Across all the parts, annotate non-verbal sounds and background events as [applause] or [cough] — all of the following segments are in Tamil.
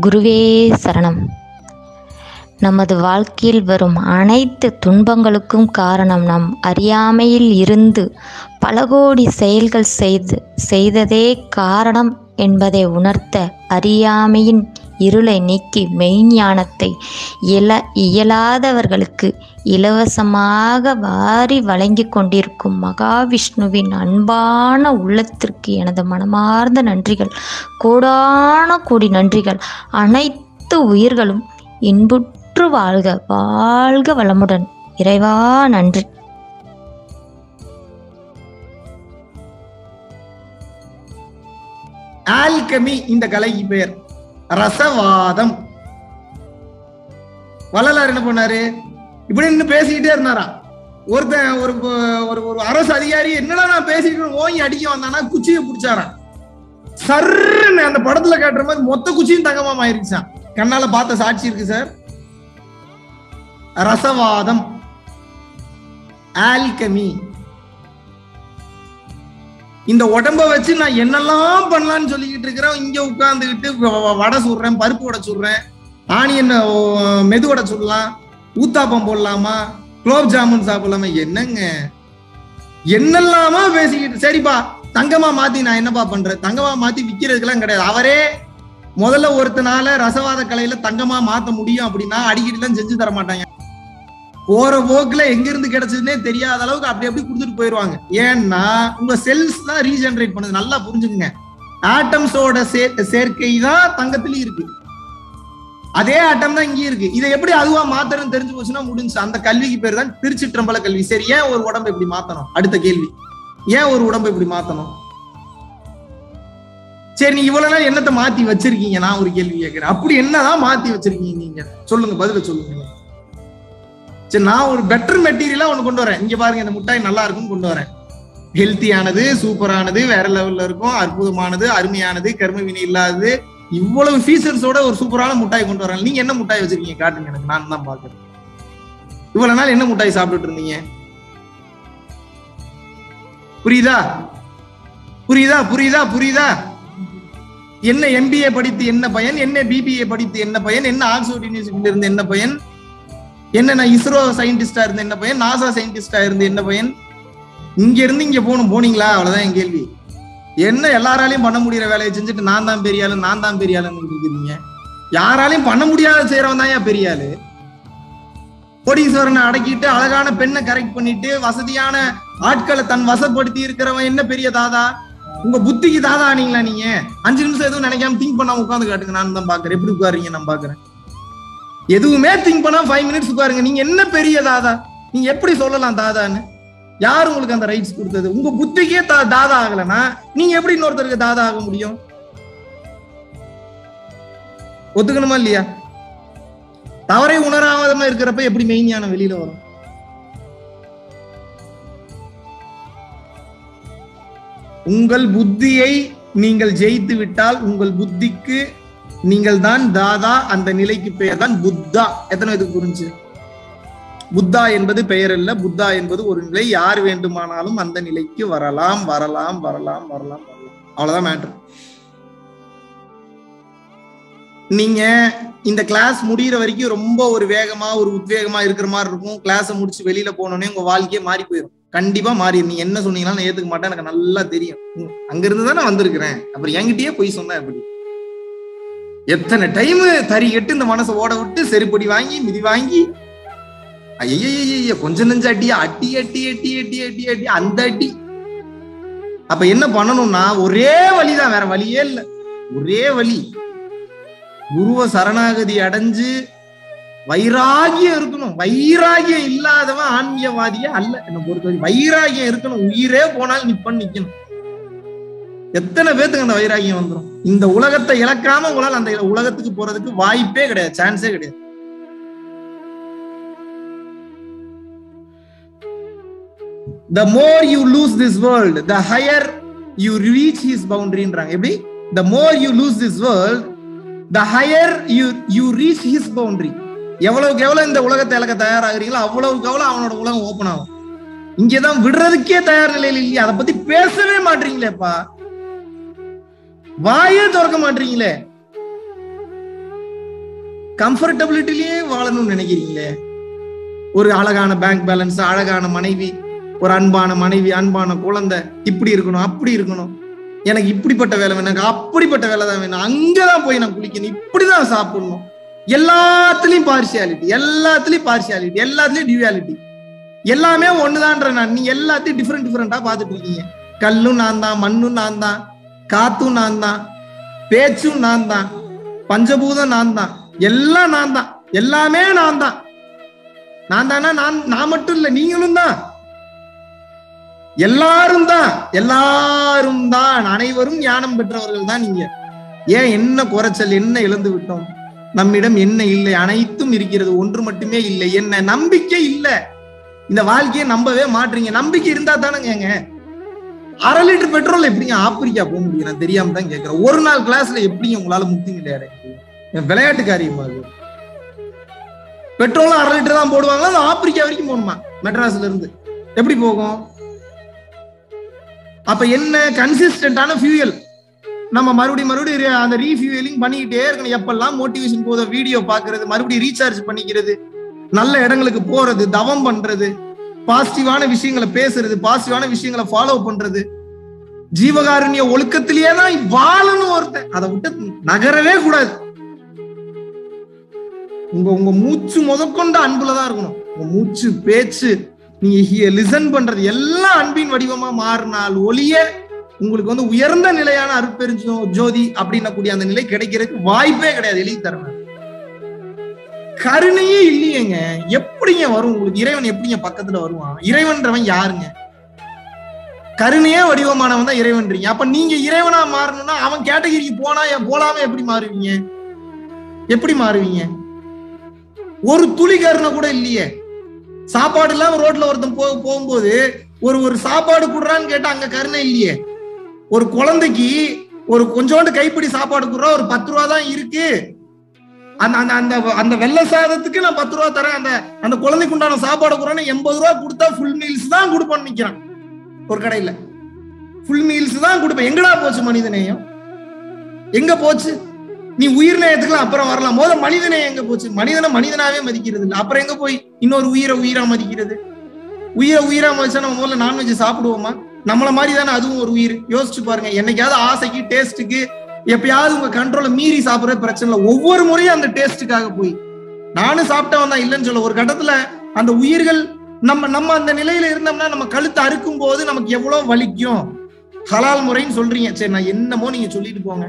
குருவே சரணம். நமது வாழ்க்கையில் வரும் அனைத்து துன்பங்களுக்கும் காரணம் நம் அறியாமையில் இருந்து பல கோடி செயல்கள் செய்து செய்ததே காரணம் என்பதை உணர்த்த அறியாமையின் இருளை நீக்கி மெய்ஞானத்தை இயல இயலாதவர்களுக்கு இலவசமாக வாரி வழங்கி கொண்டிருக்கும் மகாவிஷ்ணுவின் அன்பான உள்ளத்திற்கு எனது மனமார்ந்த நன்றிகள். கோடான கோடி நன்றிகள். அனைத்து உயிர்களும் இன்புற்று வாழ்க வாழ்க வளமுடன். இறைவா நன்றி. ஆல்கமி இந்த கலைக்கு பெயர். ரசவாதம். வள்ளலார் என்ன பண்ணாரு? இப்படி நின்று பேசிக்கிட்டே இருந்தாராம் ஒருத்தன் ஒரு ஒரு ஒரு அரசு அதிகாரி என்னடா நான் பேசிட்டு ஓங்கி அடிக்க வந்தானா? குச்சியை பிடிச்சாராம் சர்ன்னு அந்த படத்துல காட்டுற மாதிரி மொத்த குச்சியும் தங்கமாம ஆயிருச்சான். கண்ணால பார்த்த சாட்சி இருக்கு சார். ரசவாதம். ஆல்கமி. இந்த உடம்ப வச்சு நான் என்னெல்லாம் பண்ணலாம்னு சொல்லிக்கிட்டு இருக்கிறேன். இங்க உட்காந்துக்கிட்டு வ- வடை சுடுறேன் பருப்பு வடை சுடுறேன் ஆனியன் மெது வடை சுடலாம் ஊத்தாப்பம் போடலாமா குலோப் ஜாமுன் சாப்பிடலாமா என்னங்க? என்னெல்லாமா பேசிக்கிட்டு சரிப்பா தங்கமா மாத்தி நான் என்னப்பா பண்றேன் தங்கமா மாத்தி விக்கிறதுக்கெல்லாம் கிடையாது. அவரே முதல்ல ஒருத்தனால ரசவாத கலையில தங்கமா மாத்த முடியும் அப்படின்னா அடிக்கடி தான் செஞ்சு தர மாட்டாங்க போற போக்குல எங்க இருந்து கிடைச்சதுன்னே தெரியாத அளவுக்கு அப்படி அப்படி கொடுத்துட்டு போயிருவாங்க. ஏன்னா உங்க செல்ஸ் தான் ரீஜெனரேட் பண்ணுது. நல்லா புரிஞ்சுக்குங்க. ஆட்டம்ஸோட சேர்க்கை தான் தங்கத்திலயும் இருக்கு. அதே ஆட்டம் தான் இங்கேயும் இருக்கு. இதை எப்படி அதுவா மாத்தணும்னு தெரிஞ்சு போச்சுன்னா முடிஞ்சு. அந்த கல்விக்கு பேர் தான் திருச்சிற்றம்பல கல்வி. சரி ஏன் ஒரு உடம்பை இப்படி மாத்தணும்? அடுத்த கேள்வி. ஏன் ஒரு உடம்பு இப்படி மாத்தணும்? சரி நீ இவ்வளவு நாள் என்னத்தை மாத்தி வச்சிருக்கீங்க? நான் ஒரு கேள்வி கேட்கிறேன். அப்படி என்னதான் மாத்தி வச்சிருக்கீங்க நீங்க? சொல்லுங்க பதில சொல்லுங்க. சரி நான் ஒரு பெட்டர் மெட்டீரியலா ஒன்னு கொண்டு வரேன். இங்க பாருங்க இந்த முட்டாய் நல்லா இருக்கும்னு கொண்டு வரேன். ஹெல்த்தியானது சூப்பரானது வேற லெவல்ல இருக்கும். அற்புதமானது அருமையானது கரும வினை இல்லாதது. இவ்வளவு ஃபீச்சர்ஸோட ஒரு சூப்பரான முட்டாய் கொண்டு வரேன். நீங்க என்ன முட்டாய் வச்சிருக்கீங்க காட்டுங்க எனக்கு நான் தான் பாக்குறேன் இவ்வளவு நாள் என்ன முட்டாய் சாப்பிட்டுட்டு இருந்தீங்க? புரியுதா? புரியுதா? புரியுதா? புரியுதா? என்ன எம்பிஏ படித்து என்ன பயன்? என்ன பிபிஏ படித்து என்ன பயன்? என்ன ஆக்ஸ்போர்ட் யூனிவர்சிட்டியில இருந்து என்ன பயன்? என்ன நான் இஸ்ரோ சயின்டிஸ்டா இருந்து என்ன பையன்? நாசா சயின்டிஸ்டா இருந்து என்ன பையன்? இங்க இருந்து இங்க போகணும். போனீங்களா? அவ்வளவுதான் என் கேள்வி. என்ன எல்லாராலையும் பண்ண முடியற வேலையை செஞ்சுட்டு நான் தான் பெரிய ஆளு நான் தான் பெரிய ஆளுன்னு இருக்கிறீங்க. யாராலையும் பண்ண முடியாத செய்யறவன் தான் ஏன் பெரிய ஆளு? கோடீஸ்வரனை அடக்கிட்டு அழகான பெண்ணை கரெக்ட் பண்ணிட்டு வசதியான ஆட்களை தன் வசப்படுத்தி இருக்கிறவன் என்ன பெரிய தாதா? உங்க புத்திக்கு தாதா ஆனீங்களா நீங்க? அஞ்சு நிமிஷம் எதுவும் நினைக்காம திங்க் பண்ணாம உட்காந்து காட்டுங்க. நான் தான் பாக்குறேன் எப்படி உட்காருங்க நான் பாக்குறேன் எதுவுமே திங்க் பண்ணா ஃபைவ் மினிட்ஸ் உட்காருங்க. நீங்க என்ன பெரிய தாதா? நீங்க எப்படி சொல்லலாம் தாதான்னு? யார் உங்களுக்கு அந்த ரைட்ஸ் கொடுத்தது? உங்க புத்திக்கே தா- தாதா ஆகலன்னா நீங்க எப்படி இன்னொருத்தருக்கு தாதா ஆக முடியும்? ஒத்துக்கணுமா இல்லையா? தவறை உணராம இருக்கிறப்ப எப்படி மெய்ஞானம் வெளியில வரும்? உங்கள் புத்தியை நீங்கள் ஜெயித்து விட்டால் உங்கள் புத்திக்கு நீங்கள் தான் தாதா அந்த நிலைக்கு பெயர் தான் புத்தா. எத்தனை இதுக்கு புரிஞ்சு? புத்தா என்பது பெயர் அல்ல புத்தா என்பது ஒரு நிலை. யார் வேண்டுமானாலும் அந்த நிலைக்கு வரலாம் வரலாம் வரலாம் வரலாம் வரலாம். அவ்வளவுதான் மேட்ரு நீங்க இந்த கிளாஸ் முடிகிற வரைக்கும் ரொம்ப ஒரு வேகமா ஒரு உத்வேகமா இருக்கிற மாதிரி இருக்கும். கிளாஸை முடிச்சு வெளியில போனோடனே உங்க வாழ்க்கையே மாறி போயிடும் கண்டிப்பா மாறி நீ என்ன சொன்னீங்கன்னா நான் ஏத்துக்க மாட்டேன். எனக்கு நல்லா தெரியும். அங்க இருந்து தான் நான் வந்திருக்கிறேன். அப்புறம் என்கிட்டயே போய் சொன்னா எப்படி? எத்தனை டைம் தறி கட்டு இந்த மனசை ஓட விட்டு செருப்படி வாங்கி மிதி வாங்கி? ஐயய்ய கொஞ்ச நெஞ்ச அடி அட்டி அட்டி அட்டி அட்டி அட்டி அட்டி அந்த அடி. அப்ப என்ன பண்ணணும்னா ஒரே வழிதான் வேற வழியே இல்ல. ஒரே வழி. குருவ சரணாகதி அடைஞ்சு வைராகியம் இருக்கணும். வைராகியம் இல்லாதவன் ஆன்மீகவாதியே அல்ல. என்ன பொறுத்தவரை வைராகியம் இருக்கணும். உயிரே போனாலும் நிப்பன்னு நிக்கணும். எத்தனை பேத்துக்கு அந்த வைராகியம் வந்துடும் இந்த உலகத்தை இழக்காம உங்களால் அந்த உலகத்துக்கு போறதுக்கு வாய்ப்பே கிடையாது சான்ஸே கிடையாது. The more you lose this world the higher you reach his பவுண்டரின்றாங்க எப்படி? The more you lose this world the higher you you reach his boundary எவ்வளவுக்கு எவ்வளவு இந்த உலகத்தை இழக்க தயாராகிறீங்களோ அவ்வளவுக்கு எவ்வளவு அவனோட உலகம் ஓப்பன் ஆகும். இங்கதான் விடுறதுக்கே தயார் நிலையில் இல்லையா. அதை பத்தி பேசவே மாட்டீங்களேப்பா. வாயே திறக்க மாட்டீங்களே. கம்ஃபர்டபிலிட்டிலேயே வாழணும்னு நினைக்கிறீங்களே? ஒரு அழகான பேங்க் பேலன்ஸ் அழகான மனைவி ஒரு அன்பான மனைவி அன்பான குழந்தை இப்படி இருக்கணும் அப்படி இருக்கணும். எனக்கு இப்படிப்பட்ட வேலை வேணும் எனக்கு அப்படிப்பட்ட வேலை தான் வேணும். அங்கதான் போய் நான் குளிக்கணும் இப்படிதான் சாப்பிடணும். எல்லாத்துலயும் பார்சியாலிட்டி எல்லாத்துலயும் பார்சியாலிட்டி எல்லாத்துலயும் டியூவாலிட்டி எல்லாமே ஒண்ணுதான்ற நான். நீ எல்லாத்தையும் டிஃப்ரெண்ட் டிஃப்ரெண்டா பார்த்துட்டு இருக்கீங்க. கல்லும் நான் தான் மண்ணும் நான் தான் காத்தும் நான் தான் பேச்சும் நான் தான் பஞ்சபூதம் நான் தான் எல்லாம் நான் தான் எல்லாமே நான் தான் நான் தானா நான் நான் மட்டும் இல்லை நீங்களும் தான். எல்லாரும் தான் எல்லாரும் தான். அனைவரும் ஞானம் பெற்றவர்கள் தான் நீங்க. ஏன் என்ன குறைச்சல் என்ன இழந்து விட்டோம்? நம்மிடம் என்ன இல்லை? அனைத்தும் இருக்கிறது ஒன்று மட்டுமே இல்லை. என்ன நம்பிக்கை இல்லை. இந்த வாழ்க்கையை நம்பவே மாட்டீங்க நம்பிக்கை இருந்தா தானேங்க. அரை லிட்டர் பெட்ரோல் எப்படிங்க ஆப்பிரிக்கா போக முடியும்? நான் தெரியாம தான் கேட்கறேன் ஒரு நாள் கிளாஸ்ல எப்படிங்க உங்களால முக்தி கிடையாது விளையாட்டு காரியமா அது? பெட்ரோலும் அரை லிட்டர் தான் போடுவாங்களா? அது ஆப்பிரிக்கா வரைக்கும் போகணுமா? மெட்ராஸ்ல இருந்து. எப்படி போகும்? அப்ப என்ன கன்சிஸ்டன்டான ஃபியூயல் நம்ம மறுபடியும் மறுபடியும் அந்த ரீஃபியூலிங் பண்ணிக்கிட்டே இருக்கணும். எப்பெல்லாம் மோட்டிவேஷன் போத வீடியோ பாக்குறது மறுபடியும் ரீசார்ஜ் பண்ணிக்கிறது நல்ல இடங்களுக்கு போறது தவம் பண்றது பாசிட்டிவான விஷயங்களை பேசுறது பாசிட்டிவான விஷயங்களை ஃபாலோ பண்றது. ஜீவகாருண்ய ஒழுக்கத்திலேயே தான் வாழணும் ஒருத்தன். அதை விட்டு நகரவே கூடாது. உங்க உங்க மூச்சு முதற்கொண்ட அன்புலதான் இருக்கணும். உங்க மூச்சு பேச்சு நீங்க லிசன் பண்றது எல்லாம் அன்பின் வடிவமா மாறினால் ஒளிய உங்களுக்கு வந்து உயர்ந்த நிலையான அருட்பெருஞ்சோ ஜோதி அப்படின்னக்கூடிய அந்த நிலை கிடைக்கிறதுக்கு வாய்ப்பே கிடையாது. எழுதி தரணும் கருணையே இல்லையேங்க. எப்படிங்க வரும்? உங்களுக்கு இறைவன் எப்படிங்க பக்கத்துல வருவான்? இறைவன்றவன் யாருங்க? கருணையே வடிவமானவன் தான் இறைவன்றீங்க. அப்ப நீங்க இறைவனா மாறணும்னா அவன் கேட்டகிரிக்கு போனா போலாம எப்படி மாறுவீங்க? எப்படி மாறுவீங்க? ஒரு துளி கருணை கூட இல்லையே. சாப்பாடு இல்லாம ரோட்ல ஒருத்தன் போ போகும்போது ஒரு ஒரு சாப்பாடு குடுறான்னு கேட்டா அங்க கருணை இல்லையே. ஒரு குழந்தைக்கு ஒரு கொஞ்சோண்டு கைப்பிடி சாப்பாடு குடுறா ஒரு பத்து ரூபா தான் இருக்கு. அந்த அந்த அந்த அந்த வெள்ளை சாதத்துக்கு நான் பத்து ரூபா தரேன். அந்த அந்த குழந்தைக்கு உண்டான சாப்பாடு குடுறேன்னு எண்பது ரூபா கொடுத்தா ஃபுல் மீல்ஸ் தான் கொடுப்பேன்னு நிக்கிறான் ஒரு கடையில. ஃபுல் மீல்ஸ் தான் கொடுப்பேன். எங்கடா போச்சு மனித நேயம் எங்க போச்சு? நீ உயிர் நேயத்துக்குலாம் அப்புறம் வரலாம். முதல் மனித நேயம் எங்க போச்சு? மனிதனை மனிதனாவே மதிக்கிறது இல்லை அப்புறம் எங்க போய்? இன்னொரு உயிரை உயிரா மதிக்கிறது? உயிரை உயிரா மதிச்சா நம்ம முதல்ல நான்வெஜ் சாப்பிடுவோமா? நம்மள மாதிரி தானே அதுவும் ஒரு உயிர். யோசிச்சு பாருங்க. என்னைக்காவது ஆசைக்கு டேஸ்ட்டுக்கு எப்பயாவது உங்க கண்ட்ரோல மீறி சாப்பிடுறது பிரச்சனை இல்லை ஒவ்வொரு முறையும் அந்த டேஸ்ட்டுக்காக போய். நானும் சாப்பிட்டவன் தான் இல்லைன்னு சொல்ல ஒரு கட்டத்துல அந்த உயிர்கள் நம்ம நம்ம அந்த நிலையில இருந்தோம்னா நம்ம கழுத்தை அறுக்கும் போது நமக்கு எவ்வளவு வலிக்கும்? ஹலால் முறைன்னு சொல்றீங்க. சரி நான் என்னமோ நீங்க சொல்லிட்டு போங்க.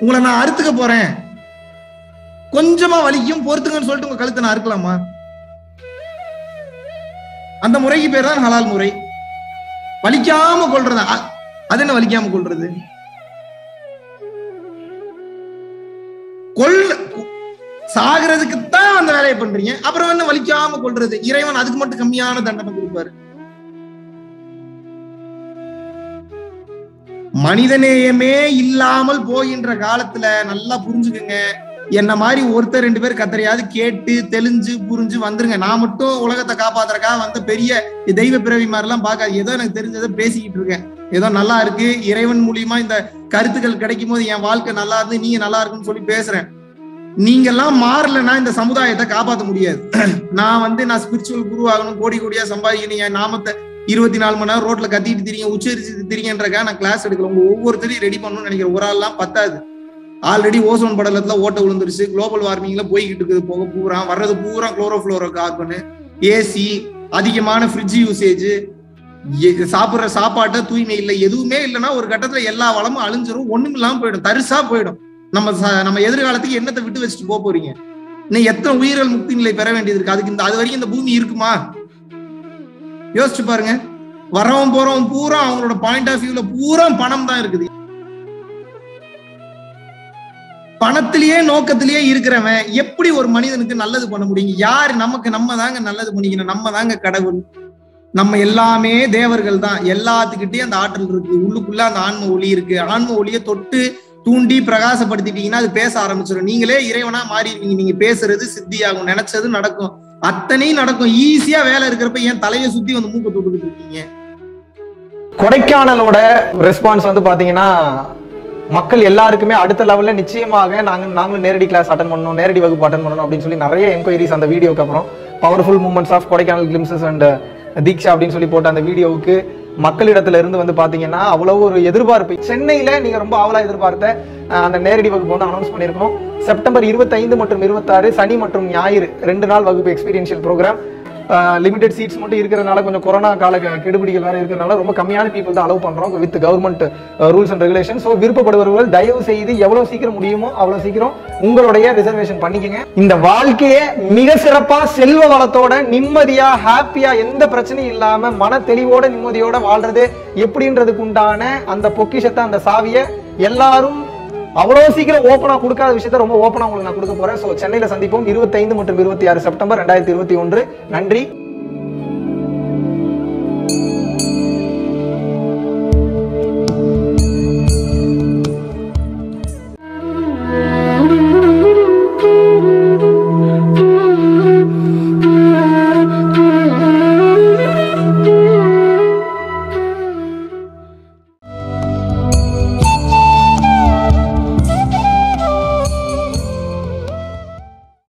உங்களை நான் அறுத்துக்க போறேன். கொஞ்சமா வலிக்கும் பொறுத்துங்கன்னு சொல்லிட்டு உங்க கழுத்தை நான் அறுக்கலாமா? அந்த முறைக்கு பேர் தான் ஹலால் முறை. வலிக்காம கொள்றது அது என்ன வலிக்காம கொள்றது கொல் சாகிறதுக்கு தான் அந்த வேலையை பண்றீங்க. அப்புறம் என்ன வலிக்காம கொள்றது இறைவன் அதுக்கு மட்டும் கம்மியான தண்டனை கொடுப்பாரு. மனிதநேயமே இல்லாமல் போகின்ற காலத்துல நல்லா புரிஞ்சுக்குங்க. என்ன மாதிரி ஒருத்தர் ரெண்டு பேர் கத்தரையாவது கேட்டு தெளிஞ்சு புரிஞ்சு வந்துருங்க. நான் மட்டும் உலகத்தை காப்பாத்துறக்கா வந்து பெரிய தெய்வ பிறவி மாதிரிலாம் பார்க்காது ஏதோ எனக்கு தெரிஞ்சதை பேசிக்கிட்டு இருக்கேன். ஏதோ நல்லா இருக்கு இறைவன் மூலியமா இந்த கருத்துக்கள் கிடைக்கும் போது என் வாழ்க்கை நல்லா இருந்து நீங்க நல்லா இருக்குன்னு சொல்லி பேசுறேன். நீங்க எல்லாம் மாறலன்னா இந்த சமுதாயத்தை காப்பாற்ற முடியாது. [clears throat] நான் வந்து நான் ஸ்பிரிச்சுவல் குரு ஆகணும் கோடி கோடியா சம்பாதிக்கணும் என் நாமத்தை இருபத்தி நாலு மணி நேரம் ரோட்ல கத்திட்டு திரிங்க உச்சரிச்சு திரிங்கன்றக்கா நான் கிளாஸ் எடுக்கல. உங்க ஒவ்வொருத்தரையும் ரெடி பண்ணணும்னு நினைக்கிறேன். ஒரு ஆள்லாம் பத்தாது. ஆல்ரெடி ஓசோன் படலத்துல ஓட்ட விழுந்துருச்சு. குளோபல் வார்மிங்ல போய்கிட்டு இருக்குது. போக பூரா வர்றது பூரா குளோரோஃபுளோரோ கார்பன் ஏசி அதிகமான ஃப்ரிட்ஜ் யூசேஜ் சாப்பிடுற சாப்பாட்டை தூய்மை இல்லை எதுவுமே இல்லைன்னா ஒரு கட்டத்துல எல்லா வளமும் அழிஞ்சிரும் ஒண்ணும் இல்லாம போயிடும் தரிசா போயிடும். நம்ம நம்ம எதிர்காலத்துக்கு என்னத்தை விட்டு வச்சுட்டு போக போறீங்க? இன்னும் எத்தனை உயிர்கள் முக்தி நிலை பெற வேண்டியது இருக்கு? அதுக்கு இந்த அது வரைக்கும் இந்த பூமி இருக்குமா? யோசிச்சு பாருங்க. வரவும் போறவன் பூரா அவங்களோட பாயிண்ட் ஆஃப் வியூல பூரா பணம் தான் இருக்குது. பணத்திலேயே நோக்கத்திலேயே இருக்கிறவன் எப்படி ஒரு மனிதனுக்கு நல்லது பண்ண முடியும்? யாரு நமக்கு நம்ம தாங்க நல்லது பண்ணிக்கணும்? நம்ம தாங்க கடவுள். நம்ம எல்லாமே தேவர்கள் தான். எல்லாத்துக்கிட்டையும் அந்த ஆற்றல் இருக்கு. உள்ளுக்குள்ள அந்த ஆன்ம ஒளி இருக்கு. ஆன்ம ஒளியை தொட்டு தூண்டி பிரகாசப்படுத்திட்டீங்கன்னா அது பேச ஆரம்பிச்சிடும். நீங்களே இறைவனா மாறிடுவீங்க. நீங்க பேசுறது சித்தியாகும். நினைச்சது நடக்கும். அத்தனையும் நடக்கும். ஈஸியா வேலை இருக்கிறப்ப ஏன் தலையை சுத்தி வந்து மூக்க தொட்டுக்கிட்டு இருக்கீங்க. கொடைக்கானலோட ரெஸ்பான்ஸ் வந்து பாத்தீங்கன்னா மக்கள் எல்லாருக்குமே அடுத்த லெவல்ல நிச்சயமாக நாங்க நாங்களும் நேரடி கிளாஸ் அட்டன் பண்ணணும் நேரடி வகுப்பு அட்டன் பண்ணணும் அப்படின்னு சொல்லி நிறைய என்கொயரிஸ் அந்த வீடியோக்கு அப்புறம். Powerful moments of Kodaikanal glimpses and Diksha அப்படின்னு சொல்லி போட்ட அந்த வீடியோவுக்கு மக்களிடத்துல இருந்து வந்து பாத்தீங்கன்னா அவ்வளவு ஒரு எதிர்பார்ப்பு. சென்னையில நீங்க ரொம்ப ஆவலா எதிர்பார்த்த அந்த நேரடி வகுப்பு வந்து அனௌன்ஸ் பண்ணியிருக்கோம். செப்டம்பர் 25 மற்றும் இருபத்தாறு சனி மற்றும் ஞாயிறு ரெண்டு நாள் வகுப்பு எக்ஸ்பீரியன்ஷியல் ப்ரோக்ராம் லிமிடெட் சீட்ஸ் மட்டும் இருக்கிறதுனால கொஞ்சம் கொரோனா கால கெடுபிடிகள் வேற இருக்கிறனால ரொம்ப கம்மியான பீப்புள் தான் அலோவ் பண்ணுறோம் with government rules and regulation so விருப்பப்படுபவர்கள் தயவு செய்து எவ்வளோ சீக்கிரம் முடியுமோ அவ்வளோ சீக்கிரம் உங்களுடைய ரிசர்வேஷன் பண்ணிக்கங்க. இந்த வாழ்க்கையை மிக சிறப்பாக செல்வ வளத்தோட நிம்மதியாக ஹாப்பியாக எந்த பிரச்சனையும் இல்லாமல் மன தெளிவோட நிம்மதியோட வாழ்றது எப்படின்றதுக்கு உண்டான அந்த பொக்கிஷத்தை அந்த சாவியை எல்லாரும் அவ்வளவு சீக்கிரம் ஓப்பனாக கொடுக்காத விஷயத்த ரொம்ப ஓப்பனாக உங்களுக்கு நான் கொடுக்க போறேன். ஸோ சென்னையில சந்திப்போம். 25 மற்றும் இருபத்தி ஆறு செப்டம்பர் ரெண்டாயிரத்தி இருபத்தி ஒன்று. நன்றி.